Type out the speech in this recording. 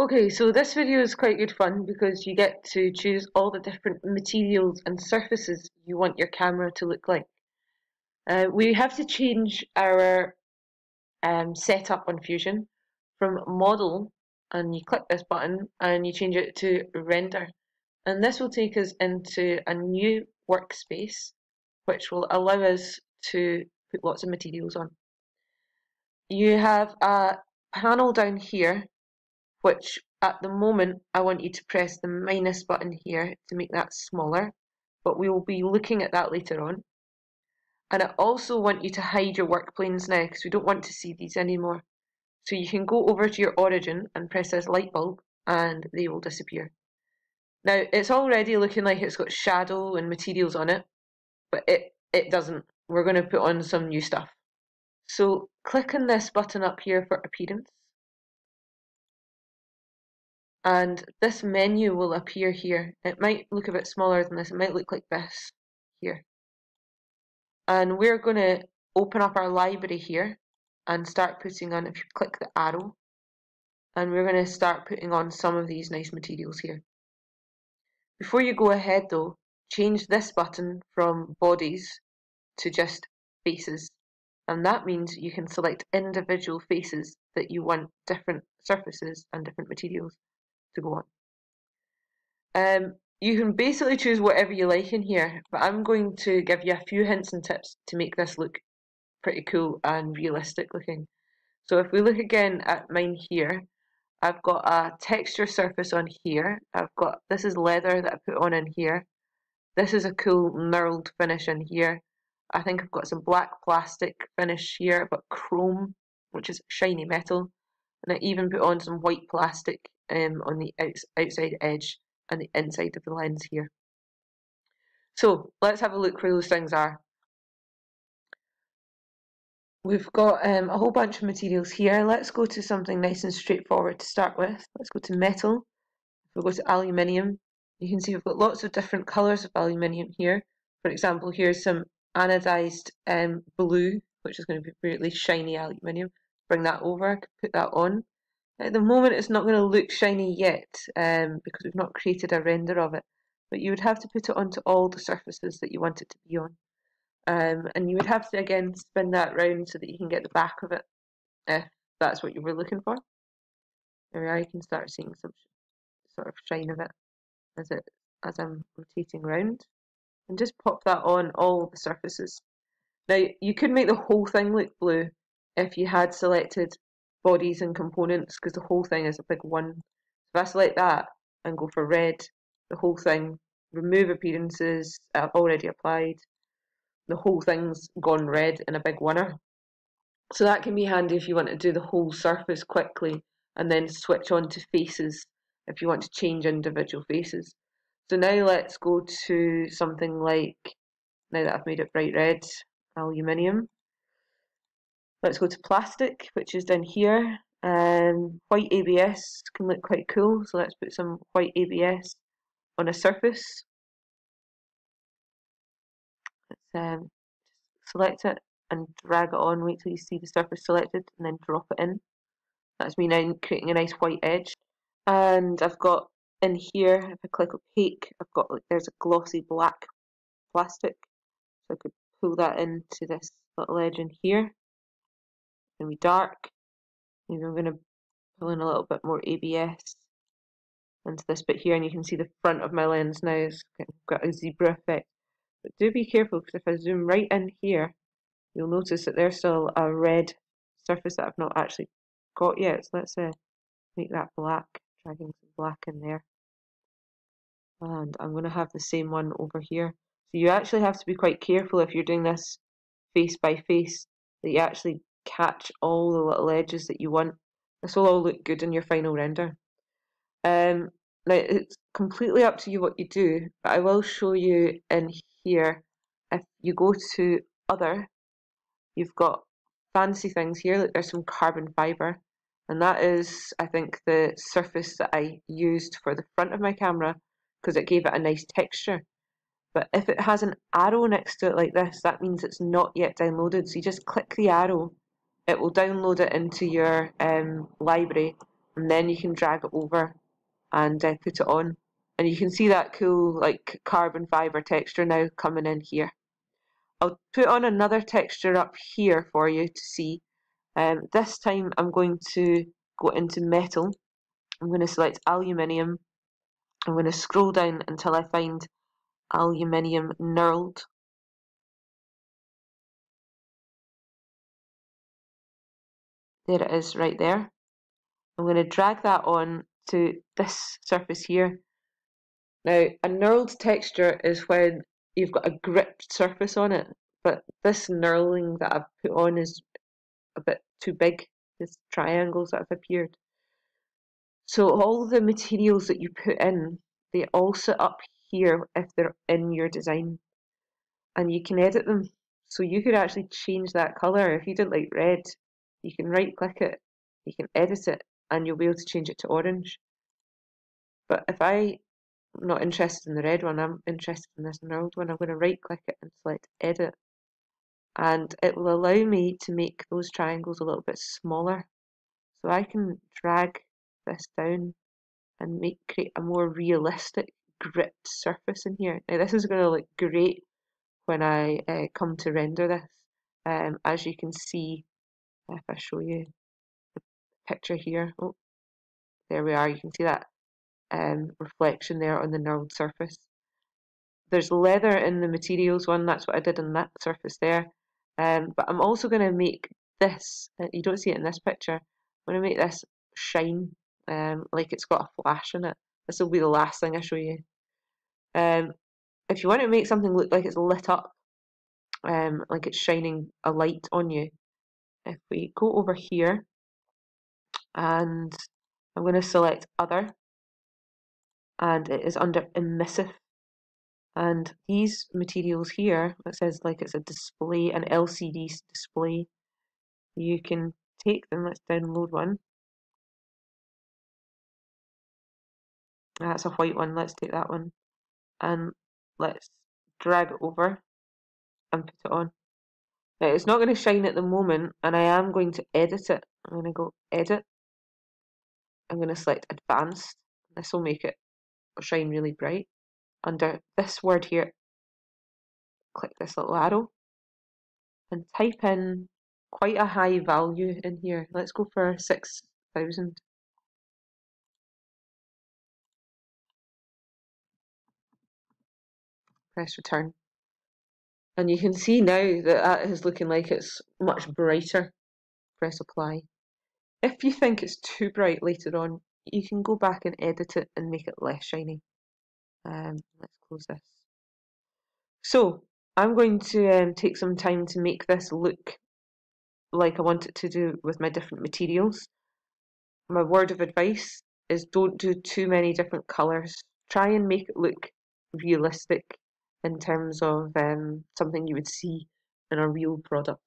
Okay, so this video is quite good fun because you get to choose all the different materials and surfaces you want your camera to look like. Uh, we have to change our um, setup on Fusion from model and you click this button and you change it to render and this will take us into a new workspace which will allow us to put lots of materials on. You have a panel down here which at the moment I want you to press the minus button here to make that smaller, but we will be looking at that later on. And I also want you to hide your work planes now because we don't want to see these anymore. So you can go over to your origin and press this light bulb and they will disappear. Now it's already looking like it's got shadow and materials on it, but it, it doesn't. We're going to put on some new stuff. So click on this button up here for appearance and this menu will appear here. It might look a bit smaller than this, it might look like this here. And we're going to open up our library here and start putting on, if you click the arrow, and we're going to start putting on some of these nice materials here. Before you go ahead though, change this button from bodies to just faces and that means you can select individual faces that you want different surfaces and different materials to go on. Um, you can basically choose whatever you like in here, but I'm going to give you a few hints and tips to make this look pretty cool and realistic looking. So if we look again at mine here, I've got a texture surface on here. I've got, this is leather that I put on in here. This is a cool knurled finish in here. I think I've got some black plastic finish here, but chrome, which is shiny metal. And I even put on some white plastic um, on the outs outside edge and the inside of the lens here. So let's have a look where those things are. We've got um, a whole bunch of materials here. Let's go to something nice and straightforward to start with. Let's go to metal. If we go to aluminium, you can see we've got lots of different colours of aluminium here. For example, here's some anodized um, blue, which is going to be really shiny aluminium. Bring that over, put that on. At the moment it's not going to look shiny yet um, because we've not created a render of it, but you would have to put it onto all the surfaces that you want it to be on. Um, and you would have to again spin that round so that you can get the back of it if that's what you were looking for. There we are, you can start seeing some sort of shine of it as it as I'm rotating round. And just pop that on all the surfaces. Now you could make the whole thing look blue if you had selected bodies and components because the whole thing is a big one. So if I select that and go for red, the whole thing, remove appearances, I've already applied, the whole thing's gone red in a big winner. So that can be handy if you want to do the whole surface quickly and then switch on to faces if you want to change individual faces. So now let's go to something like, now that I've made it bright red, aluminium. Let's go to plastic, which is down here. Um, white ABS can look quite cool, so let's put some white ABS on a surface. Let's um, select it and drag it on, wait till you see the surface selected and then drop it in. That's me now creating a nice white edge. And I've got in here, if I click opaque, I've got like there's a glossy black plastic. So I could pull that into this little edge in here going to be dark. Maybe I'm going to pull in a little bit more ABS into this bit here and you can see the front of my lens now has got a zebra effect. But do be careful because if I zoom right in here, you'll notice that there's still a red surface that I've not actually got yet. So let's uh, make that black, dragging some black in there. And I'm going to have the same one over here. So you actually have to be quite careful if you're doing this face by face that you actually catch all the little edges that you want. This will all look good in your final render. Um, now it's completely up to you what you do, but I will show you in here. If you go to other, you've got fancy things here. Like there's some carbon fiber, and that is, I think, the surface that I used for the front of my camera because it gave it a nice texture. But if it has an arrow next to it like this, that means it's not yet downloaded. So you just click the arrow it will download it into your um, library and then you can drag it over and uh, put it on and you can see that cool like carbon fibre texture now coming in here. I'll put on another texture up here for you to see. Um, this time I'm going to go into metal. I'm going to select aluminium. I'm going to scroll down until I find aluminium knurled. There it is right there. I'm going to drag that on to this surface here. Now, a knurled texture is when you've got a gripped surface on it, but this knurling that I've put on is a bit too big, These triangles that have appeared. So all the materials that you put in, they all sit up here if they're in your design. And you can edit them. So you could actually change that colour. If you didn't like red, you can right click it, you can edit it, and you'll be able to change it to orange. But if I'm not interested in the red one, I'm interested in this knurled one. I'm going to right click it and select edit. And it will allow me to make those triangles a little bit smaller. So I can drag this down and make create a more realistic gripped surface in here. Now this is going to look great when I uh, come to render this. Um, as you can see, if I show you the picture here, oh, there we are, you can see that um, reflection there on the knurled surface. There's leather in the materials one, that's what I did on that surface there. Um, but I'm also going to make this, uh, you don't see it in this picture, I'm going to make this shine um, like it's got a flash in it. This will be the last thing I show you. Um, if you want to make something look like it's lit up, um, like it's shining a light on you, if we go over here and I'm going to select other and it is under emissive. And these materials here it says like it's a display an LCD display. You can take them let's download one. That's a white one let's take that one. And let's drag it over and put it on it's not going to shine at the moment and I am going to edit it I'm going to go edit I'm going to select advanced this will make it shine really bright. Under this word here, click this little arrow and type in quite a high value in here. Let's go for 6,000. Press return. And you can see now that that is looking like it's much brighter. Press apply. If you think it's too bright later on, you can go back and edit it and make it less shiny. Um, let's close this. So I'm going to um, take some time to make this look like I want it to do with my different materials. My word of advice is don't do too many different colours. Try and make it look realistic in terms of um, something you would see in a real product.